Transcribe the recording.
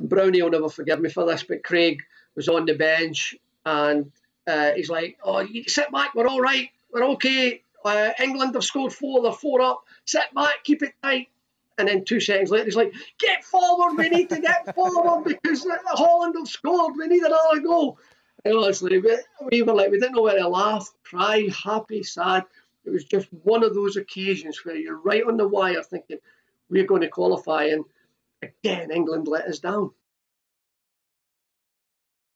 Brownie will never forgive me for this, but Craig was on the bench and uh, he's like, "Oh, you sit back. We're all right. We're okay. Uh, England have scored four. They're four up. Sit back. Keep it tight." And then two seconds later, he's like, "Get forward. We need to get forward because Holland have scored. We need another goal." And honestly, we, we were like, we didn't know whether to laugh, cry, happy, sad. It was just one of those occasions where you're right on the wire, thinking we're going to qualify, and again, England let us down.